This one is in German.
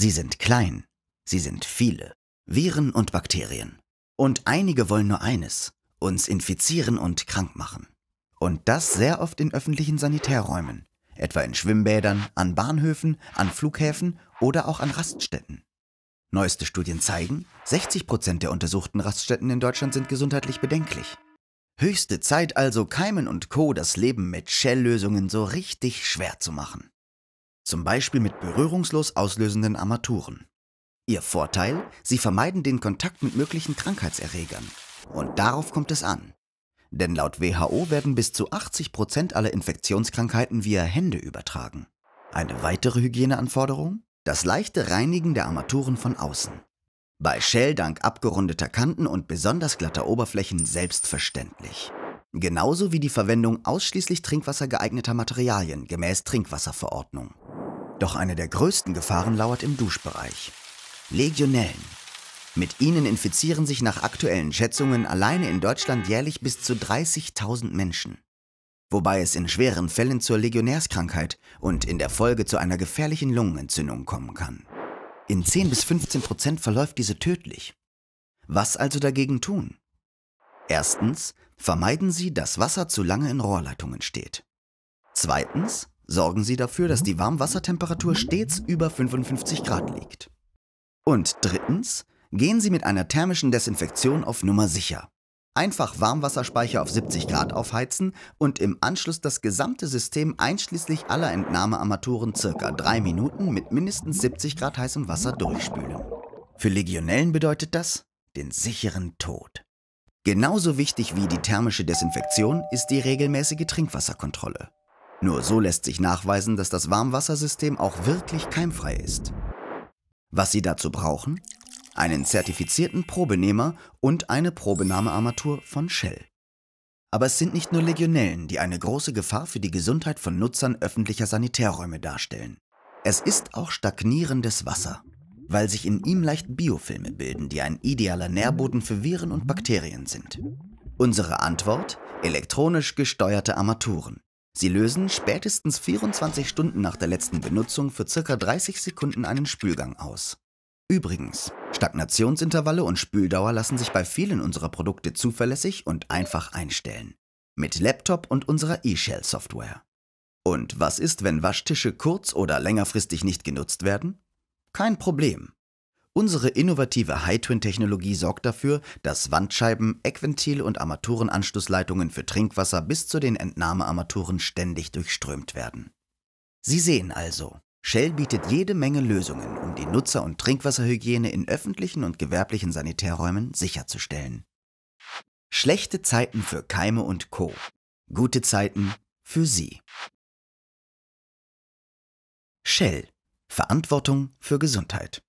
Sie sind klein, sie sind viele, Viren und Bakterien. Und einige wollen nur eines, uns infizieren und krank machen. Und das sehr oft in öffentlichen Sanitärräumen, etwa in Schwimmbädern, an Bahnhöfen, an Flughäfen oder auch an Raststätten. Neueste Studien zeigen, 60 Prozent der untersuchten Raststätten in Deutschland sind gesundheitlich bedenklich. Höchste Zeit also, Keimen und Co. das Leben mit Shell-Lösungen so richtig schwer zu machen. Zum Beispiel mit berührungslos auslösenden Armaturen. Ihr Vorteil, sie vermeiden den Kontakt mit möglichen Krankheitserregern. Und darauf kommt es an. Denn laut WHO werden bis zu 80 Prozent aller Infektionskrankheiten via Hände übertragen. Eine weitere Hygieneanforderung? Das leichte Reinigen der Armaturen von außen. Bei Shell dank abgerundeter Kanten und besonders glatter Oberflächen selbstverständlich. Genauso wie die Verwendung ausschließlich trinkwassergeeigneter Materialien gemäß Trinkwasserverordnung. Doch eine der größten Gefahren lauert im Duschbereich. Legionellen. Mit ihnen infizieren sich nach aktuellen Schätzungen alleine in Deutschland jährlich bis zu 30.000 Menschen. Wobei es in schweren Fällen zur Legionärskrankheit und in der Folge zu einer gefährlichen Lungenentzündung kommen kann. In 10 bis 15 Prozent verläuft diese tödlich. Was also dagegen tun? Erstens, vermeiden Sie, dass Wasser zu lange in Rohrleitungen steht. Zweitens, sorgen Sie dafür, dass die Warmwassertemperatur stets über 55 Grad liegt. Und drittens, gehen Sie mit einer thermischen Desinfektion auf Nummer sicher. Einfach Warmwasserspeicher auf 70 Grad aufheizen und im Anschluss das gesamte System einschließlich aller Entnahmearmaturen circa 3 Minuten mit mindestens 70 Grad heißem Wasser durchspülen. Für Legionellen bedeutet das den sicheren Tod. Genauso wichtig wie die thermische Desinfektion ist die regelmäßige Trinkwasserkontrolle. Nur so lässt sich nachweisen, dass das Warmwassersystem auch wirklich keimfrei ist. Was Sie dazu brauchen? einen zertifizierten Probenehmer und eine Probenahmearmatur von Shell. Aber es sind nicht nur Legionellen, die eine große Gefahr für die Gesundheit von Nutzern öffentlicher Sanitärräume darstellen. Es ist auch stagnierendes Wasser, weil sich in ihm leicht Biofilme bilden, die ein idealer Nährboden für Viren und Bakterien sind. Unsere Antwort? Elektronisch gesteuerte Armaturen. Sie lösen spätestens 24 Stunden nach der letzten Benutzung für ca. 30 Sekunden einen Spülgang aus. Übrigens, Stagnationsintervalle und Spüldauer lassen sich bei vielen unserer Produkte zuverlässig und einfach einstellen. Mit Laptop und unserer eShell-Software. Und was ist, wenn Waschtische kurz- oder längerfristig nicht genutzt werden? Kein Problem. Unsere innovative High-Twin-Technologie sorgt dafür, dass Wandscheiben, Eckventil und Armaturenanschlussleitungen für Trinkwasser bis zu den Entnahmearmaturen ständig durchströmt werden. Sie sehen also, Shell bietet jede Menge Lösungen, um die Nutzer- und Trinkwasserhygiene in öffentlichen und gewerblichen Sanitärräumen sicherzustellen. Schlechte Zeiten für Keime und Co. Gute Zeiten für Sie. Shell. Verantwortung für Gesundheit.